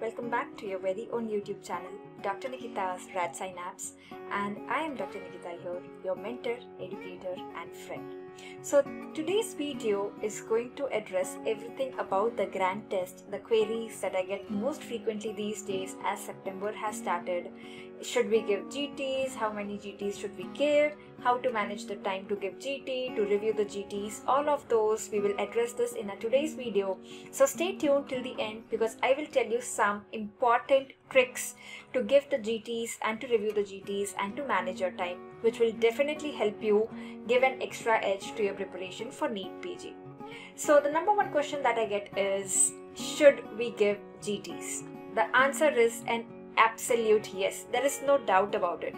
Welcome back to your very own YouTube channel, Dr. Nikita's Radsynapse, and I am Dr. Nikita here, your mentor, educator, and friend. So, today's video is going to address everything about the grand test, the queries that I get most frequently these days as September has started. Should we give GTs? How many GTs should we give? How to manage the time to give GT, to review the GTs, all of those we will address this in a today's video. So stay tuned till the end because I will tell you some important tricks to give the GTs and to review the GTs and to manage your time, which will definitely help you give an extra edge to your preparation for NEET PG. So the number one question that I get is should we give GTs? The answer is an absolute yes. There is no doubt about it.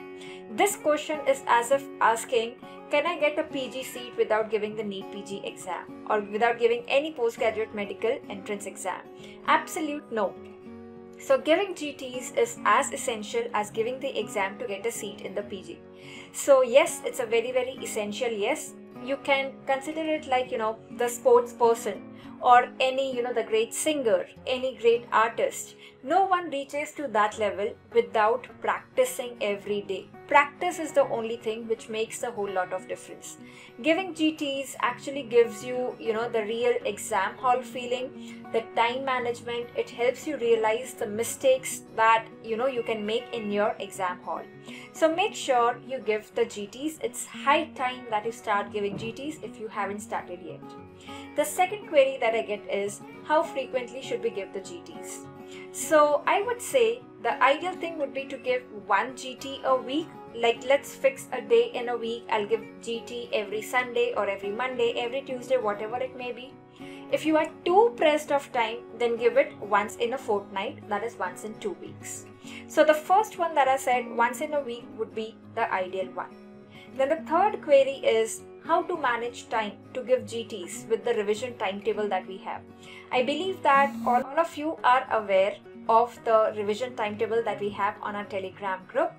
This question is as if asking, can I get a PG seat without giving the NEET PG exam or without giving any postgraduate medical entrance exam? Absolute no. So giving GTs is as essential as giving the exam to get a seat in the PG. So yes, it's a very very essential yes. You can consider it like you know the sports person or any you know the great singer, any great artist. No one reaches to that level without practicing every day. Practice is the only thing which makes a whole lot of difference. Giving gts actually gives you you know the real exam hall feeling the time management it helps you realize the mistakes that you know you can make in your exam hall. So make sure you give the gts it's high time that you start giving gts if you haven't started yet the second query that i get is how frequently should we give the gts so i would say the ideal thing would be to give one GT a week. Like, let's fix a day in a week. I'll give GT every Sunday or every Monday, every Tuesday, whatever it may be. If you are too pressed of time, then give it once in a fortnight, that is once in two weeks. So, the first one that I said, once in a week, would be the ideal one. Then, the third query is how to manage time to give GTs with the revision timetable that we have. I believe that all of you are aware of the revision timetable that we have on our telegram group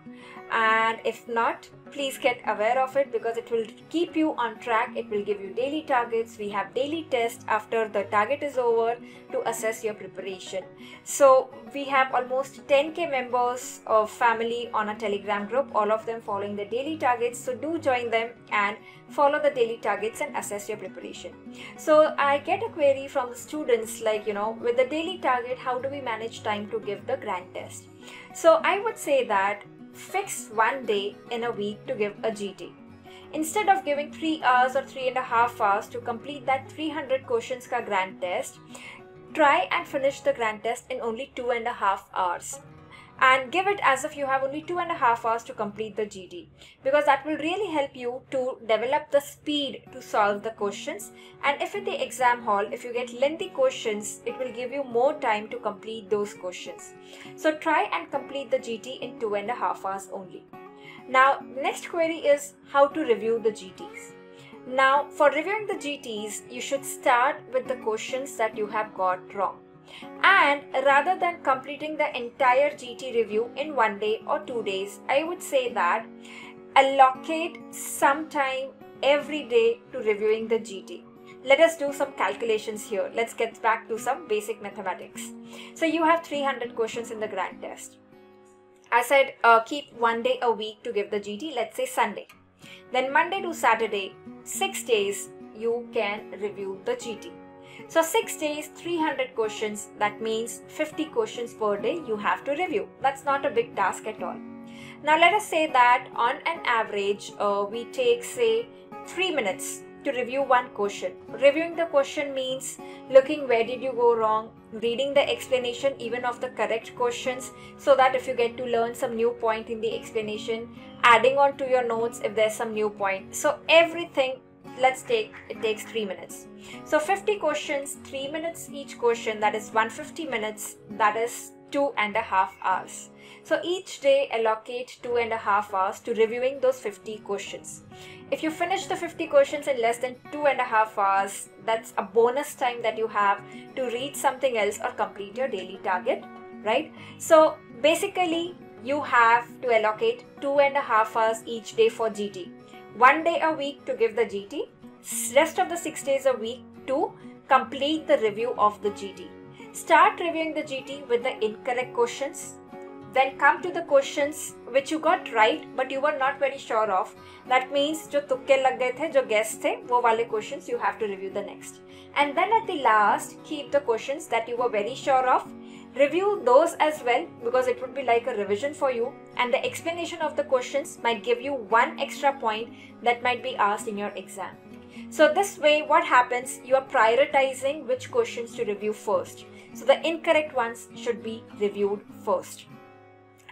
and if not please get aware of it because it will keep you on track. It will give you daily targets. We have daily tests after the target is over to assess your preparation. So we have almost 10k members of family on a telegram group all of them following the daily targets. So do join them and follow the daily targets and assess your preparation. So i get a query from the students like you know with the daily target how do we manage time to give the grand test? So i would say that fix one day in a week to give a gt instead of giving 3 hours or three and a half hours to complete that 300 questions ka grand test try and finish the grand test in only two and a half hours and give it as if you have only two and a half hours to complete the GT because that will really help you to develop the speed to solve the questions. And if in the exam hall if you get lengthy questions it will give you more time to complete those questions. So try and complete the GT in two and a half hours only. Now next query is how to review the GTs now for reviewing the GTs you should start with the questions that you have got wrong and rather than completing the entire GT review in one day or two days, I would say that allocate some time every day to reviewing the GT. Let us do some calculations here. Let's get back to some basic mathematics. So you have 300 questions in the grand test. I said uh, keep one day a week to give the GT, let's say Sunday. Then Monday to Saturday, six days, you can review the GT. So 6 days, 300 questions, that means 50 questions per day you have to review. That's not a big task at all. Now let us say that on an average, uh, we take say 3 minutes to review one question. Reviewing the question means looking where did you go wrong, reading the explanation even of the correct questions so that if you get to learn some new point in the explanation, adding on to your notes if there's some new point. So everything let's take it takes three minutes. So 50 questions three minutes each question that is 150 minutes that is two and a half hours. So each day allocate two and a half hours to reviewing those 50 questions. If you finish the 50 questions in less than two and a half hours that's a bonus time that you have to read something else or complete your daily target right? So basically you have to allocate two and a half hours each day for gt one day a week to give the GT, rest of the six days a week to complete the review of the GT. start reviewing the GT with the incorrect questions. Then come to the questions which you got right but you were not very sure of. That means जो तुक्के लग गए थे जो guess थे वो वाले questions you have to review the next. And then at the last keep the questions that you were very sure of Review those as well because it would be like a revision for you and the explanation of the questions might give you one extra point that might be asked in your exam. So this way what happens you are prioritizing which questions to review first. So the incorrect ones should be reviewed first.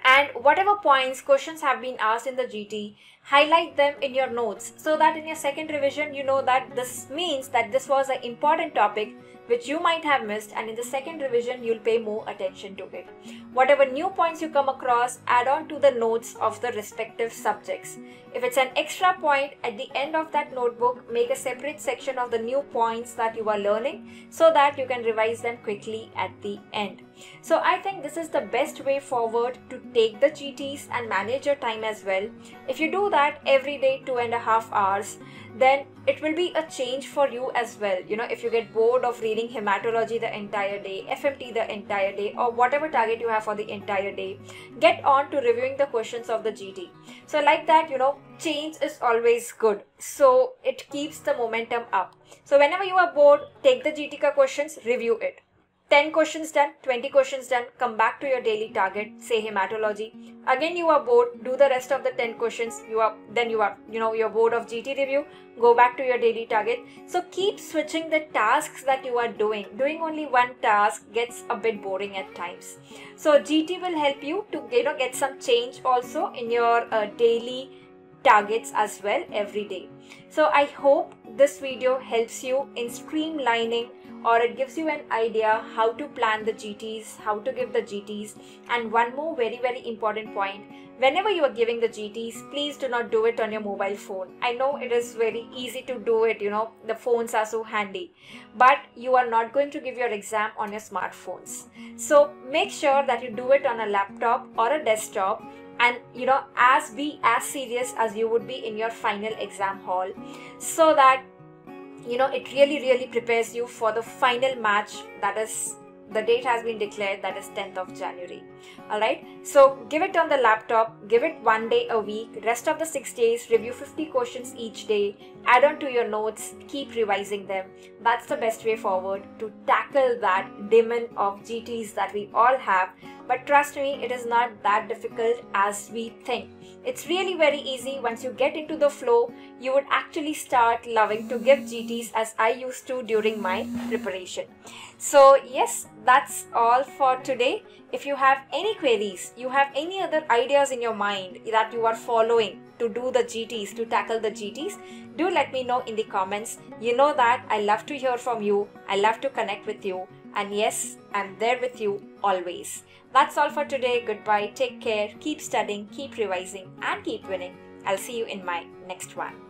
And whatever points questions have been asked in the GT, highlight them in your notes so that in your second revision you know that this means that this was an important topic which you might have missed and in the second revision you'll pay more attention to it. Whatever new points you come across, add on to the notes of the respective subjects. If it's an extra point at the end of that notebook, make a separate section of the new points that you are learning so that you can revise them quickly at the end. So I think this is the best way forward to take the GTs and manage your time as well. If you do that every day, two and a half hours, then it will be a change for you as well. You know, if you get bored of reading hematology the entire day, FMT the entire day, or whatever target you have for the entire day, get on to reviewing the questions of the GT. So, like that, you know, change is always good. So, it keeps the momentum up. So, whenever you are bored, take the GT questions, review it. 10 questions done, 20 questions done, come back to your daily target, say hematology. Again you are bored, do the rest of the 10 questions, you are then you are, you know, you're bored of GT review, go back to your daily target. So keep switching the tasks that you are doing. Doing only one task gets a bit boring at times. So GT will help you to you know get some change also in your uh, daily targets as well every day. So I hope this video helps you in streamlining or it gives you an idea how to plan the GTs, how to give the GTs. And one more very, very important point whenever you are giving the GTs, please do not do it on your mobile phone. I know it is very easy to do it, you know, the phones are so handy, but you are not going to give your exam on your smartphones. So make sure that you do it on a laptop or a desktop and you know as be as serious as you would be in your final exam hall so that you know it really really prepares you for the final match that is the date has been declared that is 10th of january. All right so give it on the laptop give it one day a week rest of the six days review 50 questions each day add on to your notes keep revising them. That's the best way forward to tackle that demon of gts that we all have but trust me it is not that difficult as we think. It's really very easy. Once you get into the flow you would actually start loving to give gts as i used to during my preparation. So yes that's all for today. If you have any queries you have any other ideas in your mind that you are following to do the GTs, to tackle the GTs, do let me know in the comments. You know that I love to hear from you, I love to connect with you, and yes, I'm there with you always. That's all for today. Goodbye. Take care. Keep studying, keep revising, and keep winning. I'll see you in my next one.